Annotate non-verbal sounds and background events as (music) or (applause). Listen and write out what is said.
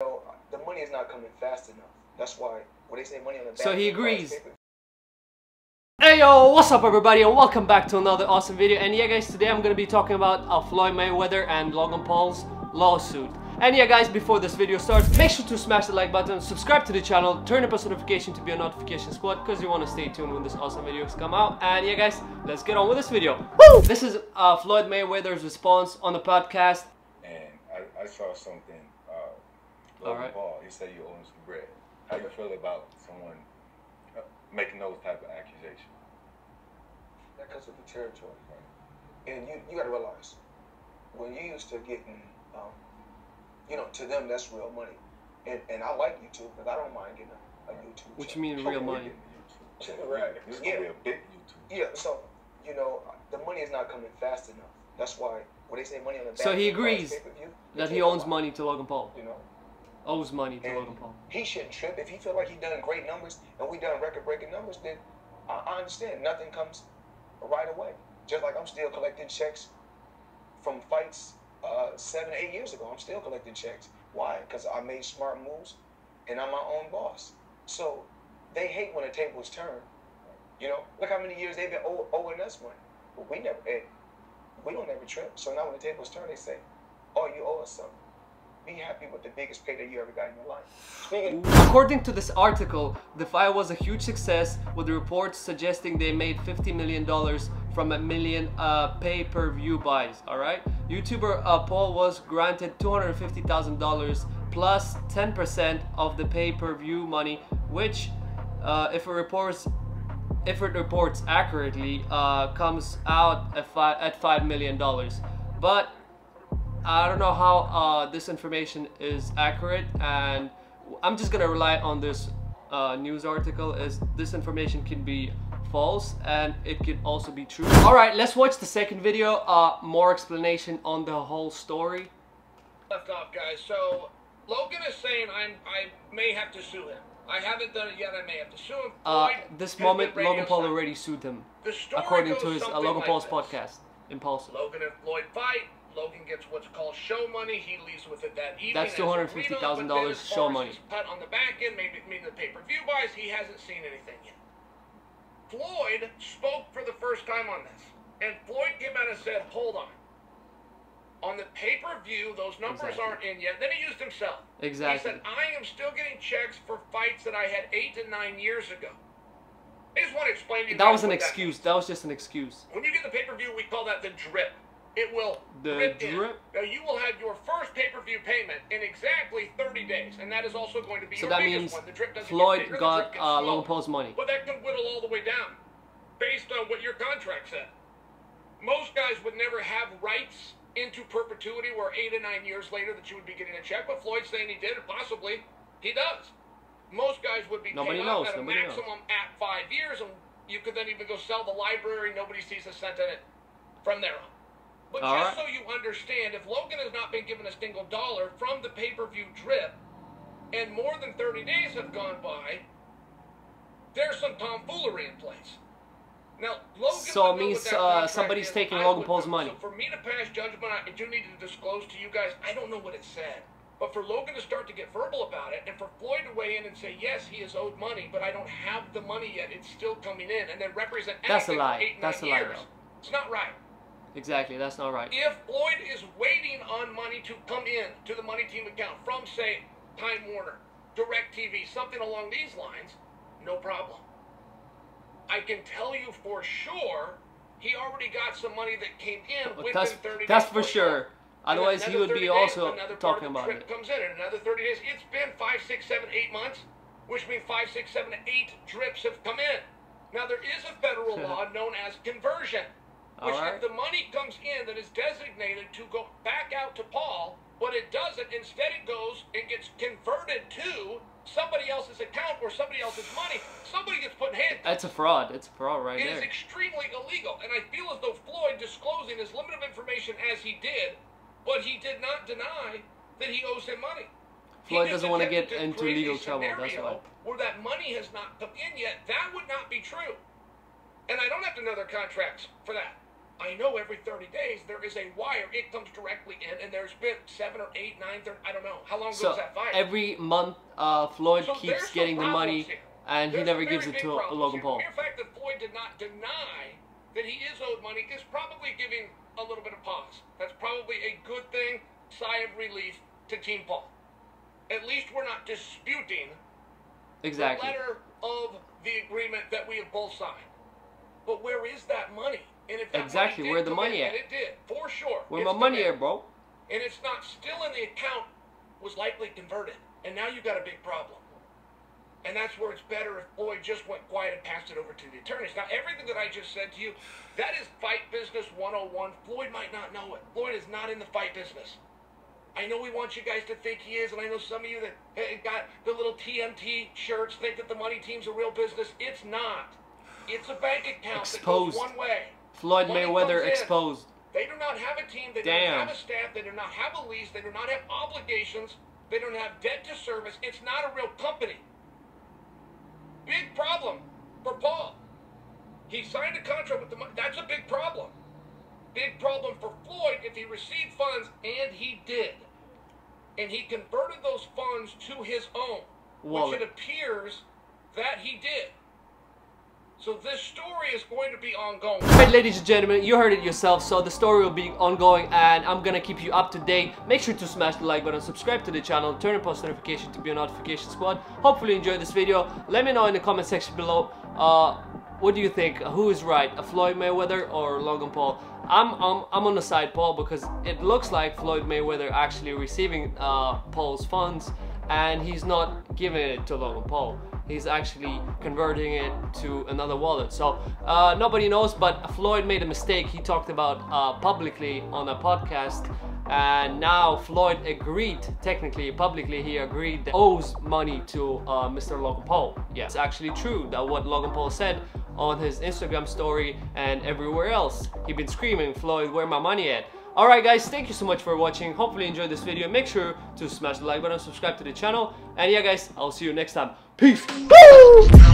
know, the money is not coming fast enough. That's why when they say money on the back. So he agrees. Hey yo, what's up everybody and welcome back to another awesome video and yeah guys today I'm gonna be talking about uh, Floyd Mayweather and Logan Paul's lawsuit and yeah guys before this video starts make sure to smash the like button subscribe to the channel turn on post notification to be a notification squad because you want to stay tuned when this awesome videos come out and yeah guys let's get on with this video Woo! this is uh, Floyd Mayweather's response on the podcast and I, I saw something. Uh, All Logan right. Paul, he said you owe him some bread. How you feel about someone uh, making those type of accusations? That comes with the territory, right? And you, you got to realize, when you used to getting, um, you know, to them that's real money. And, and I like YouTube because I don't mind getting a, a YouTube. what you channel. mean real money getting to YouTube. Right. This is gonna Yeah. be a big YouTube. Yeah, so you know the money is not coming fast enough. That's why when they say money on the back. So he agrees that he owns money to Logan Paul You know, owes money to and Logan Paul he shouldn't trip if he feel like he done great numbers and we done record breaking numbers. Then I, understand nothing comes right away. Just like I'm still collecting checks from fights uh, seven, eight years ago. I'm still collecting checks. Why? Because I made smart moves and I'm my own boss. So they hate when the tables turn. You know, look how many years they've been owing us money. But we never, eh, we don't ever trip. So now when the tables turn, they say, "Oh, you owe us something." Be happy with the biggest payday you ever got in your life. Speaking, According to this article, the fight was a huge success with reports suggesting they made $50 million from a million uh, pay-per-view buys, alright? YouTuber uh, Paul was granted $250,000 plus 10% of the pay-per-view money, which, uh, if it reports if it reports accurately, uh, comes out at at $5 million. But I don't know how uh, this information is accurate, and I'm just gonna rely on this uh, news article. As this information can be false and it can also be true. All right, let's watch the second video. Uh, more explanation on the whole story. left off, guys. So Logan is saying I'm I may have to sue him. I haven't done it yet. I may have to sue him. Uh, this moment, Logan Paul already sued him, according to his uh, Logan Paul's podcast, Impulsive. Logan and Floyd fight. Logan gets what's called show money. He leaves with it that evening. That's winner, $250,000 but then as show money. Cut on the back end, maybe mean the pay-per-view buys. He hasn't seen anything yet. Floyd spoke for the first time on this, and Floyd came out and said, "Hold on." On the pay-per-view, those numbers Exactly. aren't in yet. Then he used himself. Exactly. He said, I am still getting checks for fights that I had eight to nine years ago. I just want to explain to you That was an excuse. means. That was just an excuse. When you get the pay-per-view, we call that the drip. It will The drip, drip? Now you will have your first pay-per-view payment in exactly 30 days, and that is also going to be So your that biggest means one. The drip doesn't Floyd bigger, got uh. Logan Paul's money. But that can whittle all the way down based on what your contract said. Most guys would never have rights into perpetuity where eight or nine years later that you would be getting a check, but Floyd's saying he did, and possibly he does. Most guys would be Nobody paid knows, at a nobody knows. maximum at five years, and you could then even go sell the library, nobody sees a cent in it from there on. But All just right. so you understand, if Logan has not been given a single dollar from the pay-per-view drip, and more than 30 days have gone by, there's some tomfoolery in place. Now, Logan So it means, uh, somebody's taking Logan Paul's know. money. So for me to pass judgment, I do need to disclose to you guys, I don't know what it said. But for Logan to start to get verbal about it, and for Floyd to weigh in and say, yes, he is owed money, but I don't have the money yet, it's still coming in, and then represent That's a lie. eight, That's a lie, years, though. It's not right. Exactly. That's not right. If Floyd is waiting on money to come in to the money team account from, say, Time Warner, DirecTV, something along these lines, no problem. I can tell you for sure he already got some money that came in within That's 30 days. that's for sure. Otherwise, he would be also talking about it. comes in in another 30 days. It's been five, six, seven, eight months, which means five, six, seven, eight drips have come in. Now there is a federal (laughs) law known as conversion, which Alright. if the money comes in that is designated to go back out to Paul, but it doesn't, instead it goes and gets converted to somebody else's account or somebody else's money. Somebody gets put in handcuffs. That's a fraud. It's a fraud right It is there. extremely illegal, and I feel as though Floyd disclosing as limited information as he did, but he did not deny that he owes him money. Floyd doesn't wanna get to into legal trouble, that's why. Where that money has not come in yet, that would not be true. And I don't have to know their contracts for that. I know every 30 days there is a wire. It comes directly in, and there's been seven or eight, nine, 30, I don't know. How long So was that fight? every month, uh, Floyd So keeps getting the money, here. and he never gives it to Logan here. Paul. The mere fact that Floyd did not deny that he is owed money is probably giving a little bit of pause. That's probably a good thing, sigh of relief to Team Paul. At least we're not disputing Exactly. the letter of the agreement that we have both signed. But where is that money? And if Exactly, where the money at? It did, for sure. Where It's my money at, bro? And it's not still in the account, was likely converted. And now you've got a big problem. And that's where it's better if Floyd just went quiet and passed it over to the attorneys. Now, everything that I just said to you, that is fight business 101. Floyd might not know it. Floyd is not in the fight business. I know we want you guys to think he is, and I know some of you that got the little TMT shirts think that the money team's a real business. It's not. It's a bank account Exposed. that goes one way. Floyd Money Mayweather exposed. They do not have a team. They do not have a staff. They do not have a lease. They do not have obligations. They don't have debt to service. It's not a real company. Big problem for Paul. He signed a contract with the money. That's a big problem. Big problem for Floyd if he received funds, and he did. And he converted those funds to his own, Wallet. which it appears that he did. So this story is going to be ongoing. Alright ladies and gentlemen, you heard it yourself, so the story will be ongoing and I'm gonna keep you up to date. Make sure to smash the like button, subscribe to the channel, turn on post notification to be a notification squad. Hopefully you enjoyed this video. Let me know in the comment section below, uh, what do you think? Who is right, Floyd Mayweather or Logan Paul? I'm, I'm, I'm on the side Paul because it looks like Floyd Mayweather actually receiving uh, Paul's funds and he's not giving it to Logan Paul he's actually converting it to another wallet. So uh, nobody knows, but Floyd made a mistake. He talked about uh, publicly on a podcast, and now Floyd agreed, technically, publicly, he agreed that owes money to uh, Mr. Logan Paul. Yeah, it's actually true that what Logan Paul said on his Instagram story and everywhere else. He been screaming, Floyd, where my money at? Alright guys, thank you so much for watching. Hopefully you enjoyed this video. Make sure to smash the like button, subscribe to the channel. And yeah guys, I'll see you next time. Peace. Woo!